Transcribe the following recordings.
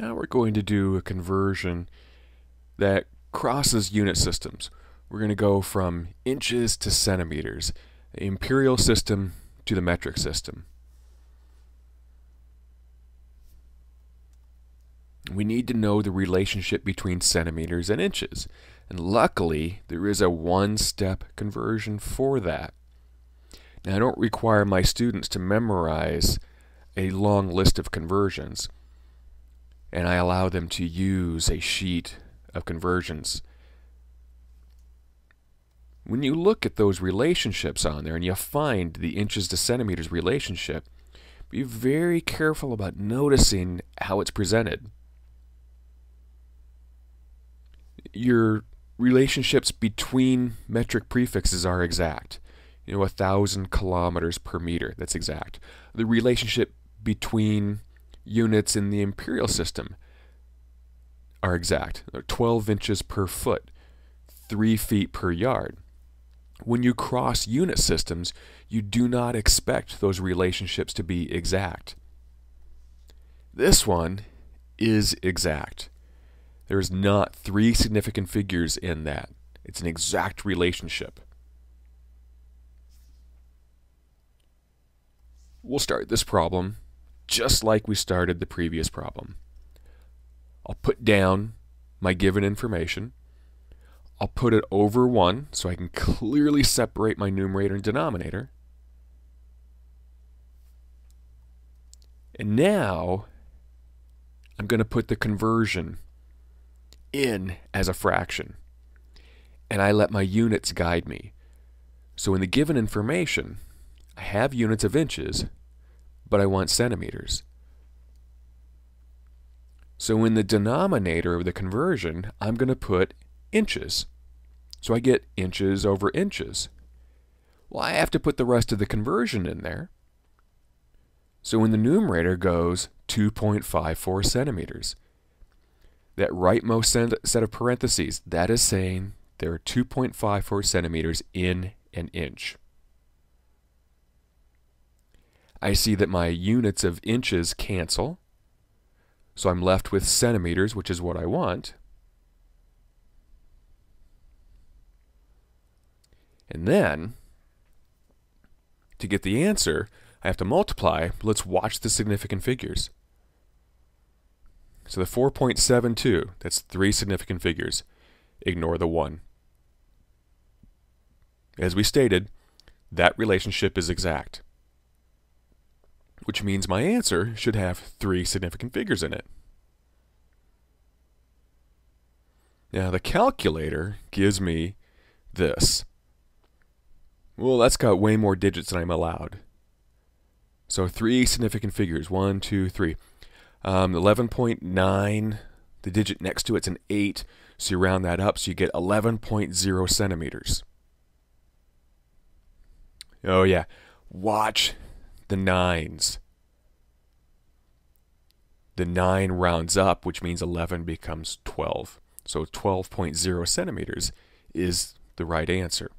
Now we're going to do a conversion that crosses unit systems. We're going to go from inches to centimeters, the imperial system to the metric system. We need to know the relationship between centimeters and inches. And luckily, there is a one-step conversion for that. Now, I don't require my students to memorize a long list of conversions, and I allow them to use a sheet of conversions. When you look at those relationships on there and you find the inches to centimeters relationship, be very careful about noticing how it's presented. Your relationships between metric prefixes are exact. You know, a thousand kilometers per meter, that's exact. The relationship between units in the imperial system are exact. 12 inches per foot, 3 feet per yard. When you cross unit systems, you do not expect those relationships to be exact. This one is exact. There is not three significant figures in that. It's an exact relationship. We'll start this problem just like we started the previous problem. I'll put down my given information. I'll put it over 1 so I can clearly separate my numerator and denominator. And now I'm going to put the conversion in as a fraction. And I let my units guide me. So in the given information, I have units of inches, but I want centimeters. So in the denominator of the conversion, I'm going to put inches. So I get inches over inches. Well, I have to put the rest of the conversion in there. So in the numerator goes 2.54 centimeters, that rightmost set of parentheses, that is saying there are 2.54 centimeters in an inch. I see that my units of inches cancel. So I'm left with centimeters, which is what I want. And then, to get the answer, I have to multiply. Let's watch the significant figures. So the 4.72, that's three significant figures. Ignore the 1. As we stated, that relationship is exact which means my answer should have three significant figures in it. Now the calculator gives me this. Well, that's got way more digits than I'm allowed. So three significant figures, one, two, three. Um, 11.9, the digit next to it's an 8, so you round that up, so you get 11.0 centimeters. Oh yeah, watch the nines. The 9 rounds up, which means 11 becomes 12. So 12.0 centimeters is the right answer.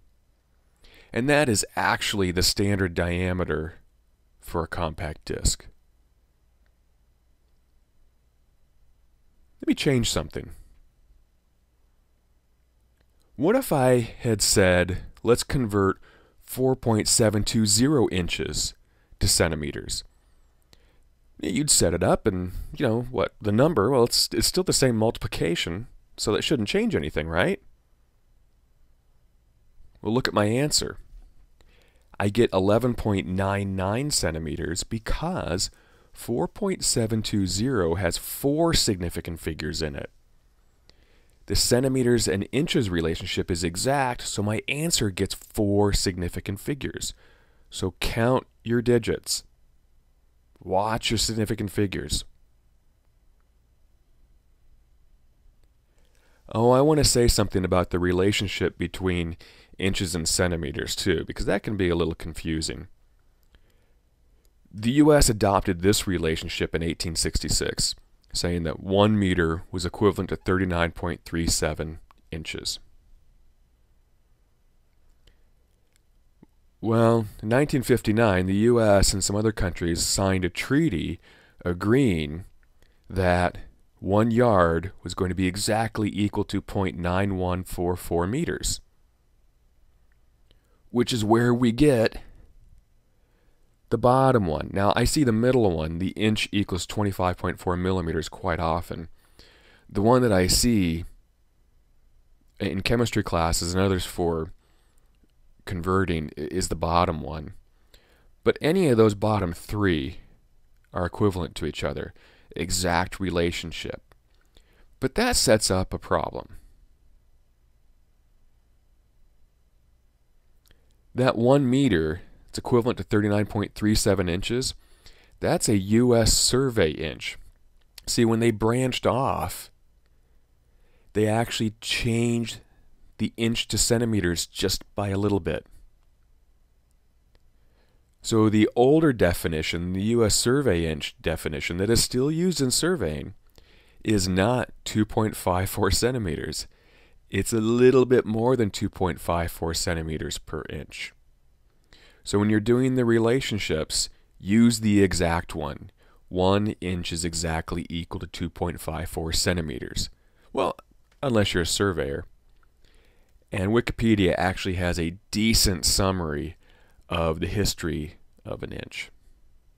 And that is actually the standard diameter for a compact disc. Let me change something. What if I had said, let's convert 4.720 inches to centimeters. You'd set it up and, you know, what, the number, well, it's, it's still the same multiplication, so that shouldn't change anything, right? Well, look at my answer. I get 11.99 centimeters because 4.720 has four significant figures in it. The centimeters and inches relationship is exact, so my answer gets four significant figures. So count your digits. Watch your significant figures. Oh, I want to say something about the relationship between inches and centimeters too, because that can be a little confusing. The U.S. adopted this relationship in 1866, saying that one meter was equivalent to 39.37 inches. Well, in 1959, the U.S. and some other countries signed a treaty agreeing that one yard was going to be exactly equal to 0.9144 meters, which is where we get the bottom one. Now, I see the middle one, the inch equals 25.4 millimeters, quite often. The one that I see in chemistry classes and others for converting is the bottom one. But any of those bottom three are equivalent to each other, exact relationship. But that sets up a problem. That one meter, it's equivalent to 39.37 inches. That's a U.S. survey inch. See, when they branched off, they actually changed the inch to centimeters just by a little bit. So the older definition, the US survey inch definition that is still used in surveying, is not 2.54 centimeters. It's a little bit more than 2.54 centimeters per inch. So when you're doing the relationships, use the exact one. One inch is exactly equal to 2.54 centimeters. Well, unless you're a surveyor. And Wikipedia actually has a decent summary of the history of an inch.